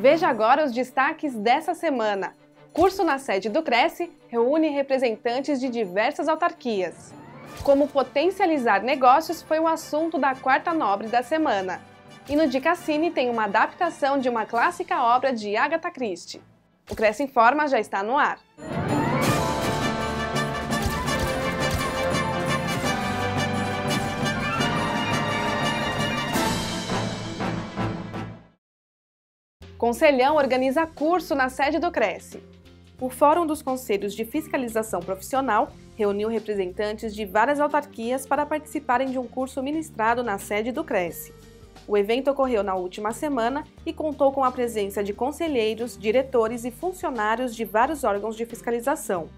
Veja agora os destaques dessa semana. Curso na sede do Cresce reúne representantes de diversas autarquias. Como potencializar negócios foi o assunto da quarta nobre da semana. E no Dicassine tem uma adaptação de uma clássica obra de Agatha Christie. O Cresce Informa já está no ar. Conselhão organiza curso na sede do Cresce. O Fórum dos Conselhos de Fiscalização Profissional reuniu representantes de várias autarquias para participarem de um curso ministrado na sede do Cresce. O evento ocorreu na última semana e contou com a presença de conselheiros, diretores e funcionários de vários órgãos de fiscalização.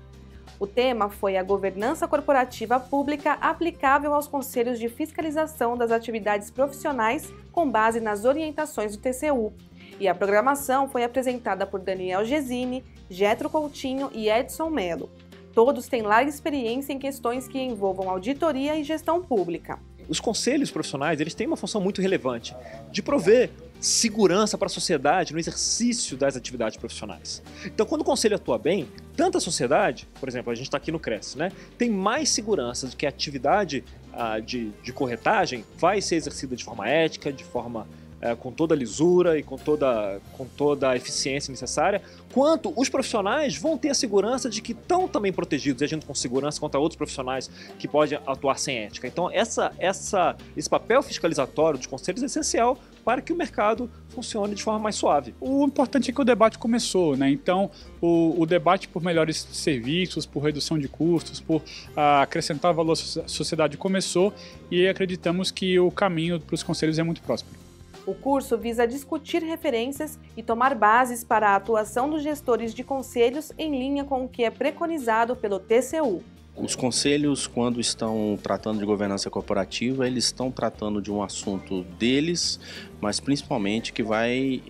O tema foi a governança corporativa pública aplicável aos conselhos de fiscalização das atividades profissionais com base nas orientações do TCU, e a programação foi apresentada por Daniel Gesini, Getro Coutinho e Edson Melo. Todos têm larga experiência em questões que envolvam auditoria e gestão pública. Os conselhos profissionais eles têm uma função muito relevante de prover segurança para a sociedade no exercício das atividades profissionais. Então, quando o conselho atua bem, tanto a sociedade, por exemplo, a gente está aqui no Cresce, né, tem mais segurança de que a atividade ah, de, de corretagem vai ser exercida de forma ética, de forma é, com toda a lisura e com toda, com toda a eficiência necessária, quanto os profissionais vão ter a segurança de que estão também protegidos agindo com segurança contra outros profissionais que podem atuar sem ética. Então, essa, essa, esse papel fiscalizatório dos conselhos é essencial para que o mercado funcione de forma mais suave. O importante é que o debate começou, né? Então, o, o debate por melhores serviços, por redução de custos, por uh, acrescentar valor à sociedade começou e acreditamos que o caminho para os conselhos é muito próximo. O curso visa discutir referências e tomar bases para a atuação dos gestores de conselhos em linha com o que é preconizado pelo TCU. Os conselhos, quando estão tratando de governança corporativa, eles estão tratando de um assunto deles, mas principalmente que vai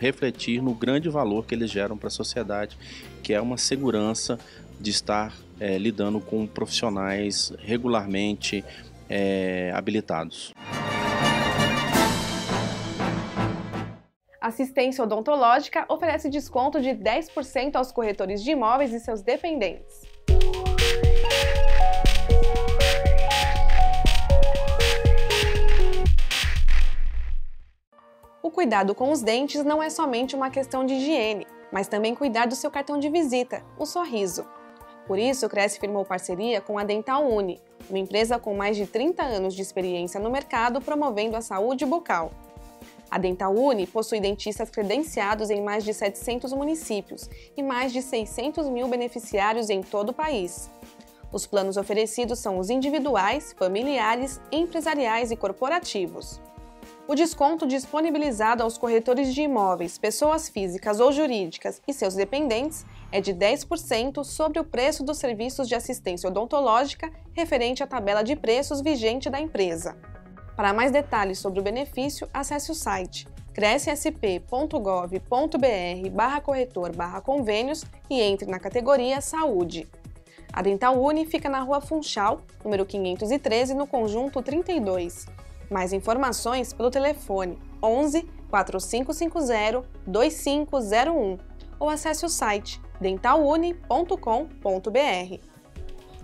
refletir no grande valor que eles geram para a sociedade, que é uma segurança de estar é, lidando com profissionais regularmente é, habilitados. Assistência Odontológica oferece desconto de 10% aos corretores de imóveis e seus dependentes. O cuidado com os dentes não é somente uma questão de higiene, mas também cuidar do seu cartão de visita, o sorriso. Por isso, o Cresce firmou parceria com a Dental Uni, uma empresa com mais de 30 anos de experiência no mercado promovendo a saúde bucal. A Dental Uni possui dentistas credenciados em mais de 700 municípios e mais de 600 mil beneficiários em todo o país. Os planos oferecidos são os individuais, familiares, empresariais e corporativos. O desconto disponibilizado aos corretores de imóveis, pessoas físicas ou jurídicas e seus dependentes é de 10% sobre o preço dos serviços de assistência odontológica referente à tabela de preços vigente da empresa. Para mais detalhes sobre o benefício, acesse o site crescsp.gov.br barra corretor barra convênios e entre na categoria Saúde. A Dental Uni fica na rua Funchal, número 513, no conjunto 32. Mais informações pelo telefone 11 4550 2501 ou acesse o site dentaluni.com.br.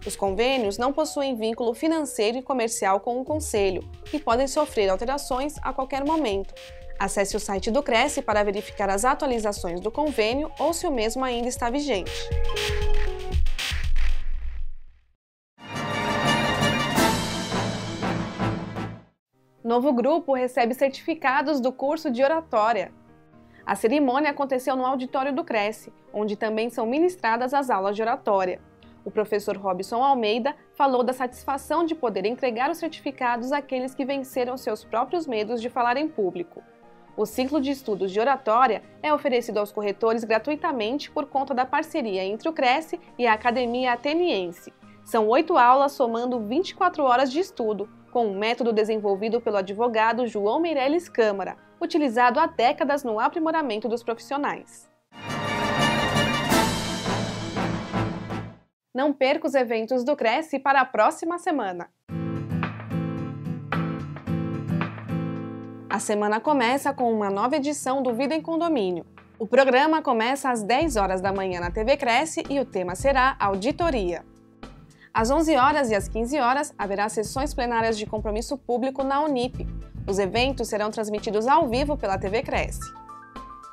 Os convênios não possuem vínculo financeiro e comercial com o Conselho e podem sofrer alterações a qualquer momento. Acesse o site do Cresce para verificar as atualizações do convênio ou se o mesmo ainda está vigente. Novo grupo recebe certificados do curso de oratória. A cerimônia aconteceu no auditório do Cresce, onde também são ministradas as aulas de oratória. O professor Robson Almeida falou da satisfação de poder entregar os certificados àqueles que venceram seus próprios medos de falar em público. O ciclo de estudos de oratória é oferecido aos corretores gratuitamente por conta da parceria entre o Cresce e a Academia Ateniense. São oito aulas somando 24 horas de estudo, com um método desenvolvido pelo advogado João Meirelles Câmara, utilizado há décadas no aprimoramento dos profissionais. Não perca os eventos do Cresce para a próxima semana. A semana começa com uma nova edição do Vida em Condomínio. O programa começa às 10 horas da manhã na TV Cresce e o tema será Auditoria. Às 11 horas e às 15 horas haverá sessões plenárias de compromisso público na Unip. Os eventos serão transmitidos ao vivo pela TV Cresce.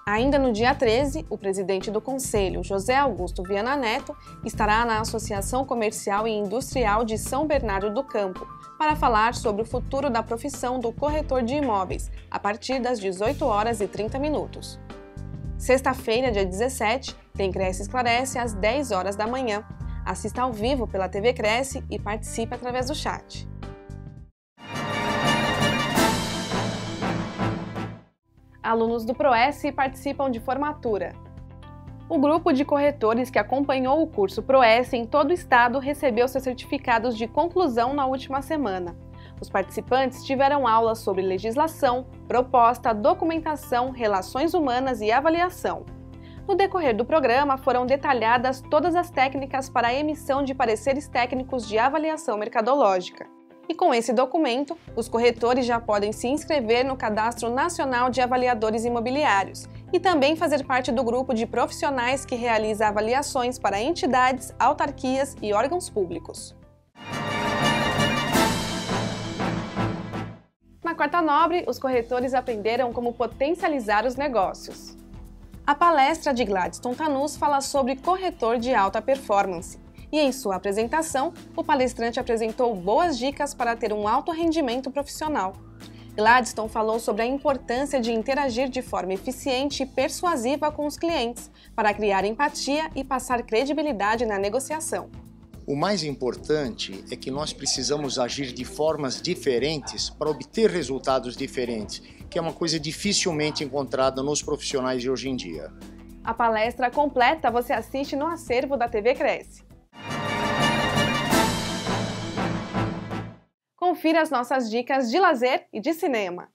Ainda no dia 13, o presidente do Conselho, José Augusto Viana Neto, estará na Associação Comercial e Industrial de São Bernardo do Campo para falar sobre o futuro da profissão do corretor de imóveis, a partir das 18 horas e 30 minutos. Sexta-feira, dia 17, tem Cresce Esclarece às 10 horas da manhã. Assista ao vivo pela TV Cresce e participe através do chat. Alunos do PROES participam de formatura. O grupo de corretores que acompanhou o curso PROES em todo o estado recebeu seus certificados de conclusão na última semana. Os participantes tiveram aulas sobre legislação, proposta, documentação, relações humanas e avaliação. No decorrer do programa, foram detalhadas todas as técnicas para a emissão de pareceres técnicos de avaliação mercadológica. E com esse documento, os corretores já podem se inscrever no Cadastro Nacional de Avaliadores Imobiliários e também fazer parte do grupo de profissionais que realiza avaliações para entidades, autarquias e órgãos públicos. Na Quarta Nobre, os corretores aprenderam como potencializar os negócios. A palestra de Gladstone Tanus fala sobre corretor de alta performance. E em sua apresentação, o palestrante apresentou boas dicas para ter um alto rendimento profissional. Gladstone falou sobre a importância de interagir de forma eficiente e persuasiva com os clientes, para criar empatia e passar credibilidade na negociação. O mais importante é que nós precisamos agir de formas diferentes para obter resultados diferentes, que é uma coisa dificilmente encontrada nos profissionais de hoje em dia. A palestra completa você assiste no acervo da TV Cresce. Confira as nossas dicas de lazer e de cinema.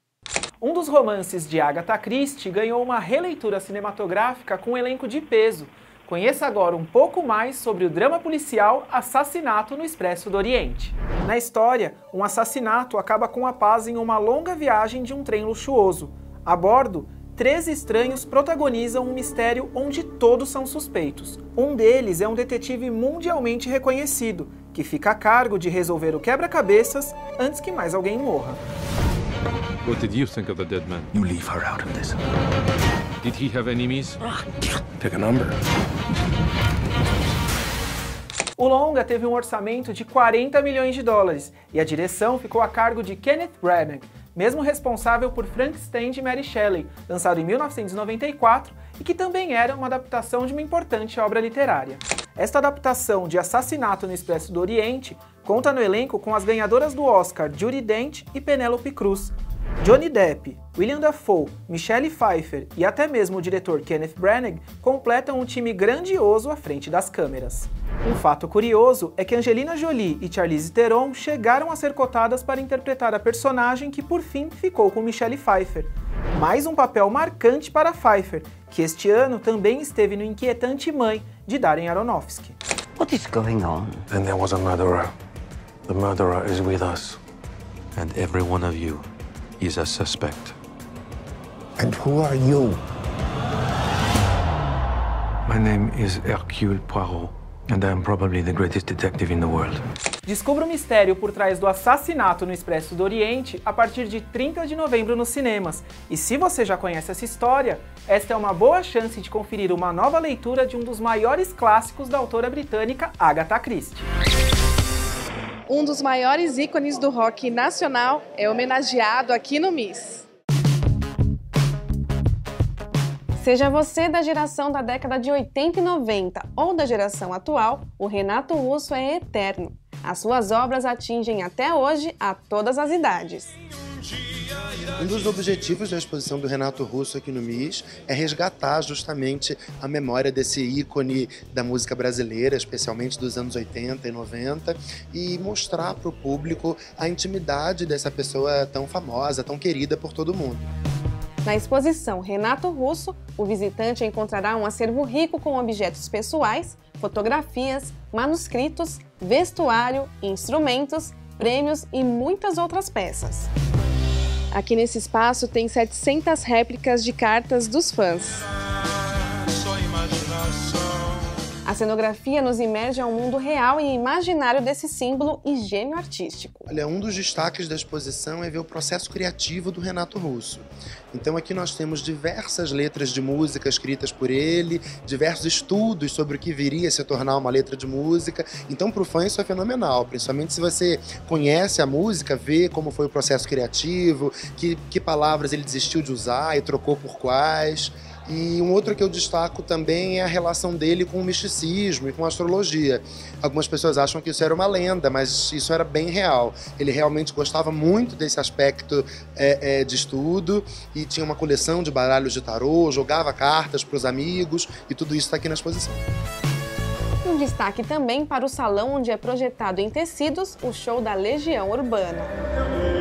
Um dos romances de Agatha Christie ganhou uma releitura cinematográfica com um elenco de peso. Conheça agora um pouco mais sobre o drama policial Assassinato no Expresso do Oriente. Na história, um assassinato acaba com a paz em uma longa viagem de um trem luxuoso. A bordo, três estranhos protagonizam um mistério onde todos são suspeitos. Um deles é um detetive mundialmente reconhecido, que fica a cargo de resolver o quebra-cabeças antes que mais alguém morra. What did you think of the dead man? You leave her out of this. Did he have enemies? Pick a number. O longa teve um orçamento de 40 milhões de dólares e a direção ficou a cargo de Kenneth Branagh, mesmo responsável por Frankenstein de Mary Shelley, lançado em 1994 e que também era uma adaptação de uma importante obra literária. Esta adaptação de Assassinato no Expresso do Oriente conta no elenco com as ganhadoras do Oscar Judi Dench e Penélope Cruz, Johnny Depp, William Dafoe, Michelle Pfeiffer e até mesmo o diretor Kenneth Branagh completam um time grandioso à frente das câmeras. Um fato curioso é que Angelina Jolie e Charlize Theron chegaram a ser cotadas para interpretar a personagem que por fim ficou com Michelle Pfeiffer. Mais um papel marcante para Pfeiffer, que este ano também esteve no inquietante Mãe, de Darren Aronofsky. What is going on? And there was a murderer. The murderer is with us. And every one of you is a suspect. And who are you? My name is Hercule Poirot, and I am probably the greatest detective in the world. Descubra o mistério por trás do assassinato no Expresso do Oriente a partir de 30 de novembro nos cinemas. E se você já conhece essa história, esta é uma boa chance de conferir uma nova leitura de um dos maiores clássicos da autora britânica Agatha Christie. Um dos maiores ícones do rock nacional é homenageado aqui no Miss. Seja você da geração da década de 80 e 90 ou da geração atual, o Renato Russo é eterno. As suas obras atingem até hoje a todas as idades. Um dos objetivos da exposição do Renato Russo aqui no MIS é resgatar justamente a memória desse ícone da música brasileira, especialmente dos anos 80 e 90, e mostrar para o público a intimidade dessa pessoa tão famosa, tão querida por todo mundo. Na exposição Renato Russo, o visitante encontrará um acervo rico com objetos pessoais, fotografias, manuscritos, vestuário, instrumentos, prêmios e muitas outras peças. Aqui nesse espaço tem 700 réplicas de cartas dos fãs. A cenografia nos imerge ao mundo real e imaginário desse símbolo e gênio artístico. Olha, um dos destaques da exposição é ver o processo criativo do Renato Russo. Então aqui nós temos diversas letras de música escritas por ele, diversos estudos sobre o que viria a se tornar uma letra de música. Então para o fã isso é fenomenal, principalmente se você conhece a música, vê como foi o processo criativo, que, que palavras ele desistiu de usar e trocou por quais. E um outro que eu destaco também é a relação dele com o misticismo e com a astrologia. Algumas pessoas acham que isso era uma lenda, mas isso era bem real. Ele realmente gostava muito desse aspecto é, é, de estudo e tinha uma coleção de baralhos de tarô, jogava cartas para os amigos e tudo isso está aqui na exposição. Um destaque também para o salão onde é projetado em tecidos o show da Legião Urbana.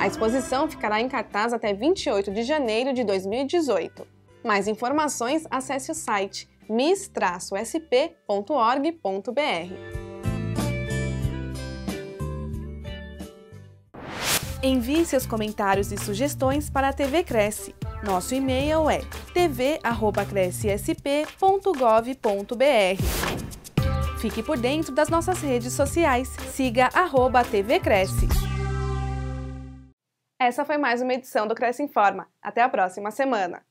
A exposição ficará em cartaz até 28 de janeiro de 2018. Mais informações, acesse o site mis-sp.org.br. Envie seus comentários e sugestões para a TV Cresce. Nosso e-mail é tv@crescsp.gov.br. Fique por dentro das nossas redes sociais. Siga arroba TV Cresce. Essa foi mais uma edição do Cresce Informa. Até a próxima semana!